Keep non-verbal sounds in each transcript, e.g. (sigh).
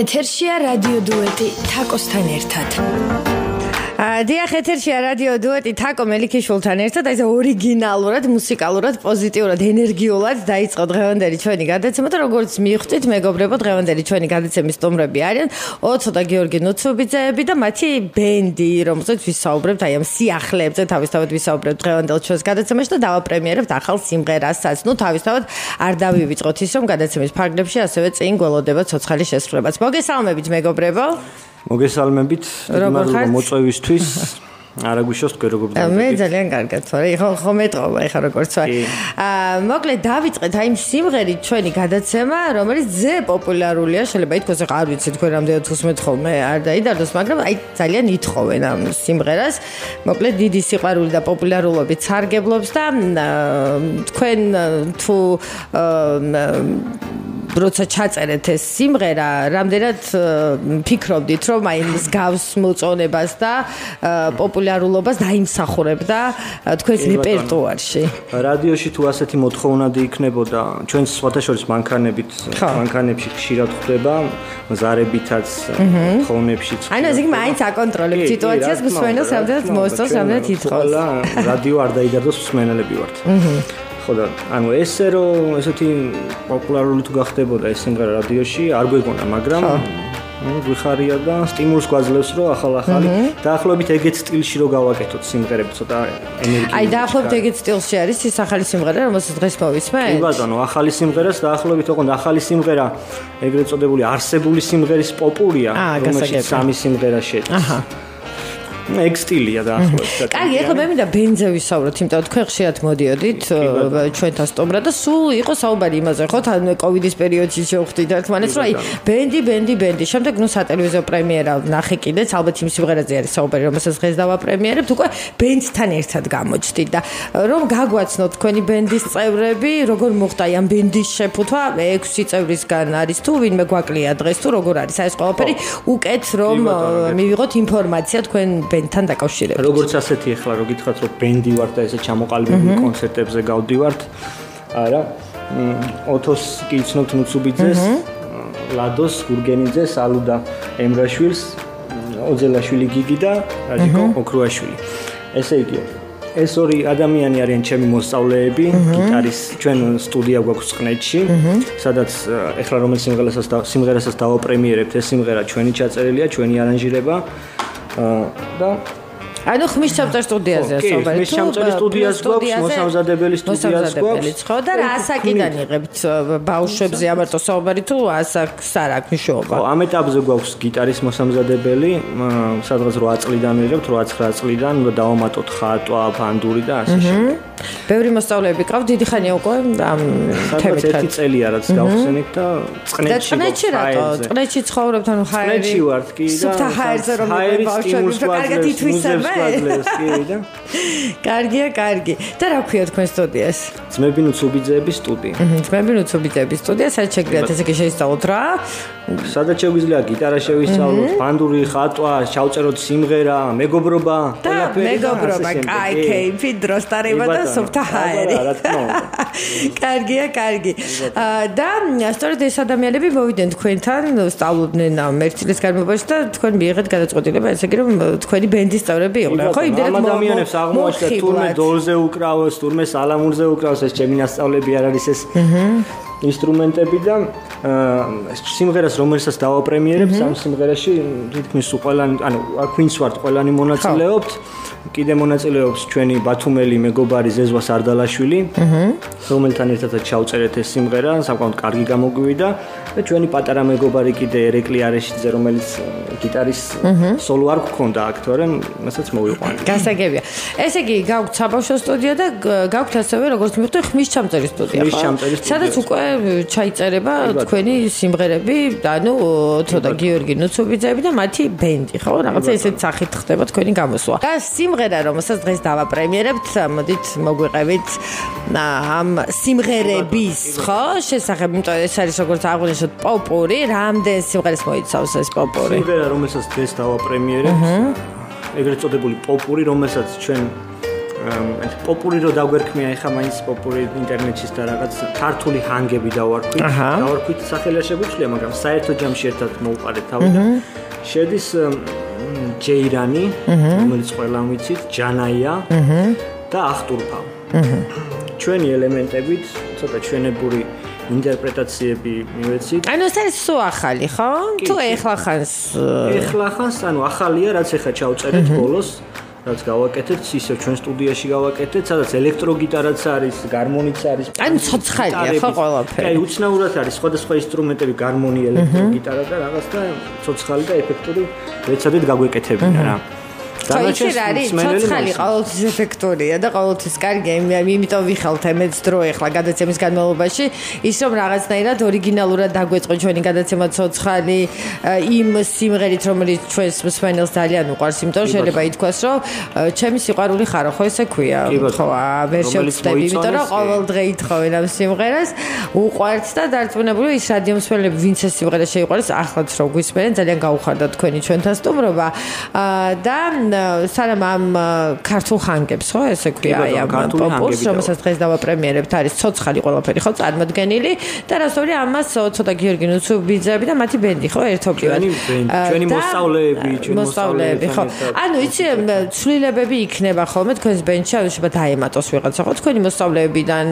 ეთერშია რადიო დუეტი თაკოსთან ერთად. დიახ ეთერშია რადიო დუეტი თაკო მელიქიშვილთან ერთად აი ეს ორიგინალურად მუსიკალურად პოზიტიურად ენერგიულად დაიწყო დღევანდელი ჩვენი გადაცემა და როგორც მივხვდით მეგობრებო დღევანდელი ჩვენი გადაცემის სტუმრები არიან ოცო და გიორგი ნუცუბიძეები და მათი ბენდი რომელზეც ვისაუბრებთ აი ამ სიახლეებზე თავისთავად ვისაუბრებთ დღევანდელ ჩვენს გადაცემაში და დავაპრემიერებთ ახალ სიმღერასაც. ნუ თავისთავად არ დავივიწყოთ ის რომ გადაცემის ფარგლებში ასევე წინ გველოდება ცოცხალი შესრულებაც. მოგესალმებით მეგობრებო მოგესალმებით მადლობა მოწვევისთვის. (laughs) არა გუშოს თქვენ როგორ დავიწყეთ მე ძალიან კარგად ვარ. ხო ხო მეტყობა ეხა როგორც ვარ. აა მოკლედ დავიწყეთ აი სიმღერით ჩვენი გადაცემა რომელიც ზე პოპულარულია. შეიძლება ითქვას ეხა არ ვიცი თქვენ რამდენად უსმენთ ხოლმე არ დაიდარდოს მაგრამ აი ძალიან ითხოვენ ამ სიმღერას. მოკლედ დიდი სიყვარული და პოპულარულობით სარგებლობს და თქვენ თუ როცა ჩაწერეთ ეს სიმღერა, რამდენად ფიქრობდით, რომ აი ეს გავს მოწონებას და პოპულარულობას დაიმსახურებდა თქვენს რეპერტუარში? რადიოში თუ ასეთი მოთხოვნადი იქნებოდა, ჩვენ სხვათაშორის მანქანებით, მანქანებში ხშირად ხდება, ზარებითაც, თხოვნებშიც. აი, ესე იგი მაინც აკონტროლებთ სიტუაციას, მსმენელს რამდენად მოსწონს, რამდენად ითხოვს. რადიო არ დაიდარდოს მსმენელები ვართ. აჰა. ხო და ანუ ესე რომ ესეთი პოპულარული თუ გახდებოდა ეს სიმღერა რადიოში არ გვეგონა მაგრამ ну გვიხარია და სტიმულს გვაძლევს რომ ახალ-ახალი დაახლოებით ეგეთ სტილში რო გავაკეთოთ სიმღერები ცოტა ენერგია აი დაახლოებით ეგეთ სტილში არის ის ახალი სიმღერა რომელსაც დღეს მოვისმენთ კი ბატონო ახალი სიმღერას დაახლოებით ოღონდ ახალი სიმღერა ეგრეთ წოდებული არსებული სიმღერის პოპურია რომელშიც სამი სიმღერა შედის. აჰა ეგ სტილია დაახლოებით. კარგი, ახლა მე მინდა ბენზე ვისაუბროთ, იმიტომ რომ თქვენ ხშირად მოდიოდით ჩვენთან სტუმრად და სულ იყო საუბარი იმაზე, ხო, თან კოვიდის პერიოდში შევხვდით ერთმანეთს, რომ აი ბენდი, ბენდი, ბენდი. შემდეგ ნუ სატელევიზიო პრემიერა ნახე კიდეც, ალბათ იმ სიმღერაზე არის საუბარი, რომელსაც დღეს დავაპრემიერებთ, უკვე ბენდთან ერთად გამოჩდით და რომ გაგვაცნოთ თქვენი ბენდის წევრები, როგორ მოხდა ამ ბენდის შეფუთვა, 6 წევრისგან არის თუ ვინმე გვაკლია დღეს თუ როგორ არის. აი ეს ყველაფერი, უკეთ რომ მივიღოთ ინფორმაცია თქვენ ბენდთან დაკავშირებით. როგორც ასეთი ახლა რო გითხრათ რომ ბენდი ვარ და ესე ჩამოყალიბებული კონცერტებზე გავდივართ. არა. ოთოს კი ცნობთ ნუცუბიძეს, ლადოს გურგენიძეს, ალუდა ემრაშვილს, ოძელაშვილი გიგი და რაჯიკო ოქრუაშვილი. ესე იგი ეს ორი ადამიანი არიან ჩემი მოსწავლეები, გიტარის ჩვენ სტუდია გვაქვს ყნეთში, სადაც ეხლა რომელ სიმღერასაც სიმღერასაც დავაპრემიერებთ, ეს სიმღერა ჩვენი ჩაწერილია, ჩვენი არანჟირება. და ანუ ხმის ჩამწერ სტუდიაზე ასობა. ხმის ჩამწერ სტუდიას გვაქვს, მოსამზადებელი სტუდიას გვაქვს. ხო და რა ასაკიდან იღებთ ბავშვებზე ამარტო საუბარი თუ ასაკს არ აქვს მნიშვნელობა? ხო, ამ ეტაპზე გვაქვს გიტარის მოსამზადებელი, სადღაც 8 წლიდან ვიღებთ, 8-9 წლიდან დავამატოთ ხატვა, ფანდური და ასე შემდეგ. ბევრი მოსწავლეები ყავთ, დიდი ხანია უკვე ამ თემით. სადღაც 1 წელია რაც გავხსენით და წნეთში. წნეთში რატო? წნეთში ცხოვრობთ ანუ ჰაერი. წნეთში ვართ კი და სუფთა ჰაერზე რომ ბავშვები კარგად ითვისებენ. გვაძლევს კი და (laughs) კარგია, კარგი. და რა ქვია თქვენ სტუდიას? ძმები ნუცუბიძეების სტუდია. ძმები ნუცუბიძეების სტუდია, სადაც შეგიძლიათ ესე კი შეისწავლოთ რა? სადაც შეგვიძლია გიტარა შევისწავლოთ, ბანდური ხატვა, ჩავწეროთ სიმღერა, მეგობრობა, ყველაფერი. მეგობრობა, კაი, კეიფი, დროსტარება და სუფთა ჰაერი. (laughs) კარგია, კარგი. და სწორედ ეს ადამიანები მოვიდნენ თქვენთან, სწავლობდნენ მერცილის განმავლობაში და თქვენ მიიღეთ გადაწყვეტილება, ესე იგი რომ თქვენი ბენდის წევრები იყვნენ, ხო? იმდენად ადამიანებს აღმოაჩნდა თურმე დოლზე უკრავს, თურმე სალამურზე უკრავს, ეს ჩემი ნასწავლები არ არის ეს. ინსტრუმენტები და სიმღერას რომელსაც დავაპრემიერებ, სამ სიმღერაში თითქმის ყველანი, ანუ აკვინს ვართ ყველანი მონაწილეობთ. კიდე მონაწილეობს ჩვენი ბათუმელი მეგობარი ზეზვა სარდალაშვილი, რომელთან ერთადაც ჩავწერეთ ეს სიმღერა, საკმაოდ კარგი გამოგვივიდა და ჩვენი პატარა მეგობარი კიდე ერეკლი არეშიძე, რომელიც გიტარის სოლო არ გქონდა აქტორენ, მასაც მოვიყვანე. გასაგებია. ესე იგი, გაგვთ საბავშვო სტუდია და გაგვთ ასევე როგორც მივხვდი ხმის ჩამწერი სტუდია, ხმის ჩამწერი სტუდია. სადაც უკვე ჩაიწერება თქვენი სიმღერები, ანუ თოდა გიორგი ნუცუბიძეები და მათი ბენდი, ხო? რაღაცა ესეთ სახით ხდება თქვენი გამოსვლა. და სიმღერა, რომელსაც დღეს დავაპრემიერებთ, მოდით მოგვიყევით ამ სიმღერების, ხო? შესახებ, იმიტომ ეს არის როგორც აღნიშნოთ პოპური, რამდენ სიმღერას მოიცავს ეს პოპური? სიმღერა, რომელსაც დღეს დავაპრემიერებთ, ეგრეთ წოდებული პოპური, რომელსაც ჩვენ პოპული რო დაგვერქმია ეხა მაინც პოპული ინტერნეტშიც და რაღაც ქართული ჰანგები დავარქვით. დავარქვით სახელი შეგვიძლია, მაგრამ საერთო ჯამში ერთად მოუყარეთ თავი და შედის ჯეირანი, რომელიც ყველამ ვიცით, ჯანაია და ახტურფა. ჩვენი ელემენტებით ცოტა ჩვენებური ინტერპრეტაციები მივეცით. ანუ ეს სულ ახალი, ხო? თუ ეხლა ხანს ეხლა ხანს, ანუ ახალია, რაც ეხა ჩავწერეთ ბოლოს. რაც გავაკეთეთ, ისევ ჩვენ სტუდიაში გავაკეთეთ, სადაც ელექტროგიტარაც არის, გარმონიც არის. ანუ ცოცხალია ხო ყველაფერი? აი, უცნაურად არის სხვადასხვა ინსტრუმენტები, გარმონი, ელექტროგიტარა და რაღაც და ცოცხალი და ეფექტური ვეცადეთ გაგვეკეთებინა რა. დანარჩენ ის არის ცოცხალი ყოველთვის ეფექტურია და ყოველთვის კარგია იმიტომ ვიხალთ ამეც დრო ახლა გადაცემის განმავლობაში. ის რომ რაღაცნაირად ორიგინალურად დაგვეწყო ჩვენი გადაცემა ცოცხალი იმ სიმღერით რომელიც ჩვენს მსმენელს ძალიან უყვარს იმიტომ შეიძლება ითქვას რომ ჩემი სიყვარული ხარო ხო ესე ქვია? ხო ვერ შევწდები იმიტომ რომ ყოველ დღე ითხოვენ ამ სიმღერას უყვართ და დარწმუნებული ის რადიო მსმენელები ვინც ეს სიმღერა შეიყვარეს ახლაც რო გვისმენენ ძალიან გაუხარდა თქვენი ჩვენთან სტუმრობა. და სანამ ამ ქართულ ხანგებს ხო ესე ქვია აი ამ პოპულს რომელსაც დღეს დავაპრემიერებთ არის ცოცხალი ყველაფერი ხო წარმოდგენილი. და რასწორი ამას ცოტა გიორგი ნუცუბიძეები და მათი ბენდი ხო ერთობლივად. ჩვენი მოსწავლეები ჩვენი მოსწავლეები ხო. ანუ იცი ცვლილებები იქნება ხოლმე თქვენს ბენდში ანუ შეიძლება დაემატოს ვიღაცა ხო თქვენი მოსწავლეებიდან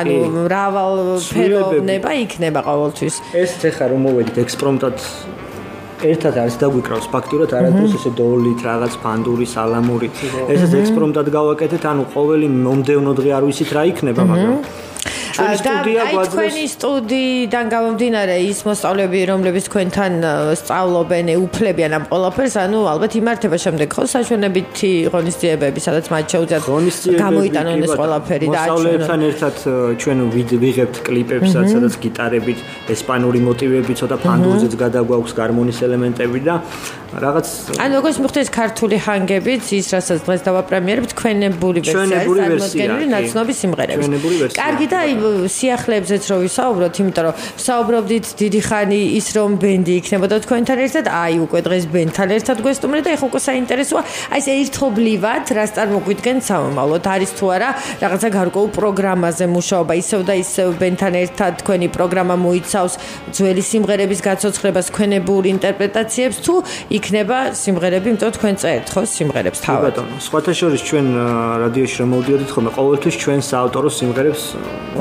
ანუ მრავალ ფეროვნება იქნება ყოველთვის. ეს ეხა რომ მოვედით ექსპრომტად ერთად არის დაგვიკრავს. ფაქტურად არადროს ესე დოლით რაღაც ფანდური სალამური ესეც ექსპრომტად გავაკეთეთ. ანუ ყოველი მომდევნო დღე არ ვიცით რა იქნება მაგრამ ჩვენი სტუდია გვაძლევს თქვენი სტუდიიდან გამომდინარე ის მოსწავლეები რომლებიც თქვენთან სწავლობენ უფლებიან ამ ყველაფერს ანუ ალბათ იმართება შემდეგ ხო? საჩვენებითი ღონისძიებები სადაც მათ შეუძლიათ გამოიტანონ ეს ყველაფერი და მოსწავლეებთან ერთად ჩვენ ვიღებთ კლიპებსაც სადაც გიტარებით ესპანური მოტივები ცოტა ფანდურზეც გადაგვაქვს გარმონის ელემენტები და რაღაც ანუ როგორც მიხვდეთ ქართული ჰანგებიც ის რასაც დღეს დავაპრემიერებ თქვენებული ვერსია არის წარმოქმნილი ნაცნობი სიმღერების. კარგი და აი სიახლეებზეც რო ვისაუბროთ, იმიტომ რომ საუბრობდით დიდი ხანი ის რომ ბენდი იქნებოდა თქვენთან ერთად, აი უკვე დღეს ბენდთან ერთად გვესტუმრეთ და ეხლა უკვე საინტერესოა, აი ეს ერთობლივად რას წარმოგვიდგენ სამომავლოდ, არის თუ არა რაღაცა გარკვეულ პროგრამაზე მუშაობა, ისევ და ისევ ბენდთან ერთად თქვენი პროგრამა მოიცავს ძველი სიმღერების გაცოცხლებას, ქვენებურ ინტერპრეტაციებს? თუ იქნება სიმღერები, იმიტომ თქვენ წერთ ხო სიმღერებს თავად. ბატონო, სხვათა შორის ჩვენ რადიოში რომ მოვდიოდით ხოლმე ყოველთვის ჩვენ საავტორო სიმღერებს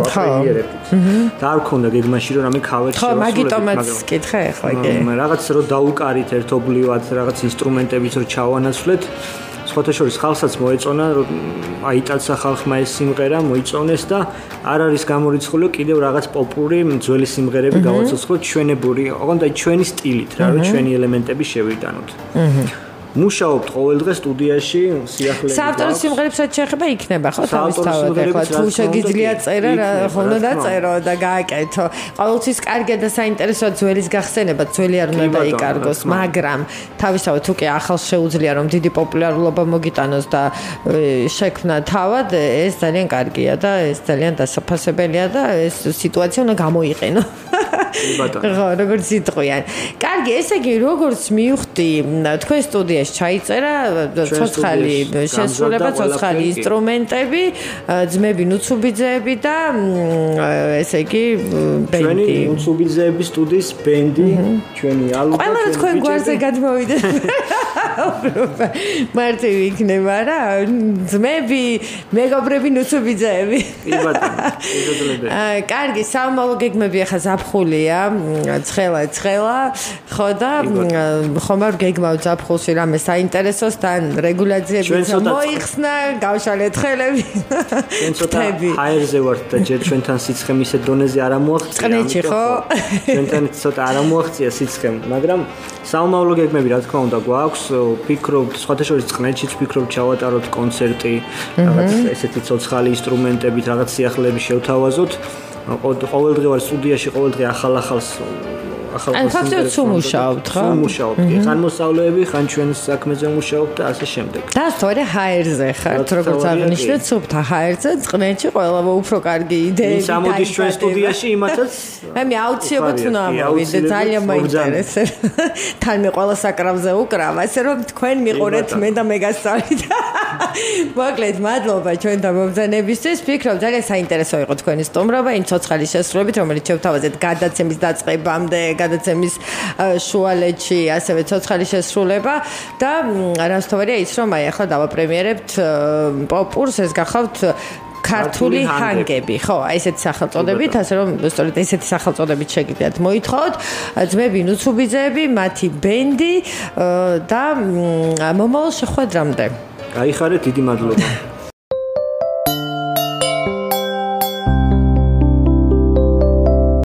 ვაპრემიერებდით. და არ ქონდა გეგმაში რომ რამე ქავერ შევასრულებთ. ხო, მაგიტომაც კითხე ახლა კი. რაღაც რო დაუკარით ერთობლივად რაღაც ინსტრუმენტებიც რო ჩავანაცვლეთ. სხვათა შორის ხალხსაც მოეწონა რომ აიტაცა ხალხმა ეს სიმღერა მოიწონეს და არ არის გამორიცხული კიდევ რაღაც პოპული ძველი სიმღერები გავაცოცხლოთ ჩვენებური, ოღონდ აი ჩვენი სტილით რა რომ ჩვენი ელემენტები შევიტანოთ. აჰა. მუშაობთ ყოველდღე სტუდიაში სიახლეში. საავტორო სიმღერებსაც შეეხება იქნება ხო თავისთავად ახლა თუ შეგიძლია წერა რა ხოლმე დაწერო და გააკეთო. ყოველთვის კარგია და საინტერესოა ძველის გახსენება, ძველი არ უნდა დაიკარგოს, მაგრამ თავისთავად თუ კი ახალს შეუძლია რომ დიდი პოპულარობა მოგიტანოს და შექმნა თავად, ეს ძალიან კარგია და ეს ძალიან დასაფასებელია და ეს სიტუაცია უნდა გამოიყენო. ხო, როგორც იტყვიან. კარგი, ესე იგი, როგორც მივხვდი, თქვენ სტუდიაში ჩაიწერა ცოცხალი შესრულება, ცოცხალი ინსტრუმენტები, ძმები ნუცუბიძეები და ესე იგი, ბენდი. ჩვენი ნუცუბიძეების სტუდიის ბენდი, ჩვენი ალბათ. ყველა თქვენ გვარზე გადმოვიდა. (laughs) მარტივი იქნება რა, ძმები, მეგობრები ნუცუბიძეები. კი ბატონო, ეზოდლები. აა, (laughs) კარგი, სამმალო გეგმები ახლა ზაფხულია, ცხელა, ცხელა, ხო და ხომ არ გეგმავ ზაფხულში რამე საინტერესოს თან რეგულაციები მოიხსნა, გავშალეთ ხელები. ჩვენ ცოტა ჰაერზე ვართ და ჯერ ჩვენთან სიცხე მისე დონეზე არ მოაღწია. წნეჩი ხო? ჩვენთან ცოტა არ მოაღწია სიცხე, მაგრამ საომავლო გეგმები რა თქმა უნდა გვაქვს, ფიქრობთ, სხვათა შორის წნეჩიც ფიქრობთ ჩავატაროთ კონცერტი, რაღაც ესეთი ცოცხალი ინსტრუმენტებით, რაღაც სიახლეები შევთავაზოთ. ყოველდღე ვარ სტუდიაში, ყოველდღე ახალ-ახალს ახალ ან ფაქტობრივად სულ მუშაობთ ხო? სულ მუშაობთ. ხან მოსავლეები, ხან ჩვენ საქმეზე მუშაობთ და ასე შემდეგ. და სწორი ჰაერზე ხართ, როგორც აღნიშნეთ, სუფთა ჰაერზე, წნეჩი ყველა უფრო კარგი იდეები. ის ამოდის ჩვენ სტუდიაში იმათაც. მე აუცილებლად უნდა ამოვიდე, ძალიან მაინტერესებს. (laughs) თან მე ყველა საკრავზე უკრავ, ასე რომ თქვენ მიყურეთ მე და მე გასწავლით. მოკლედ, მადლობა ჩვენთან მომზანებისთვის. ფიქრობ, ძალიან საინტერესო იყო თქვენი სტუმრობა იმ ცოცხალის შესრულებით, რომელიც შევთავაზეთ გადაცემის დაწყებამდე, გადაცემის შუალედში, ასევე ცოცხალის შესრულება და რასთოვარია ის, რომ აი ახლა დავაპრემიერებთ პოპურს, ეს გახავთ ქართული ჰანგები, ხო, აი ესეთი სახელწოდებით, ასე რომ სწორედ ესეთი სახელწოდებით შეგიძლიათ მოითხოვოთ. ძმები ნუცუბიძეები, მათი ბენდი და მომავალ შეხვედრამდე. გაიხარეთ, დიდი მადლობა.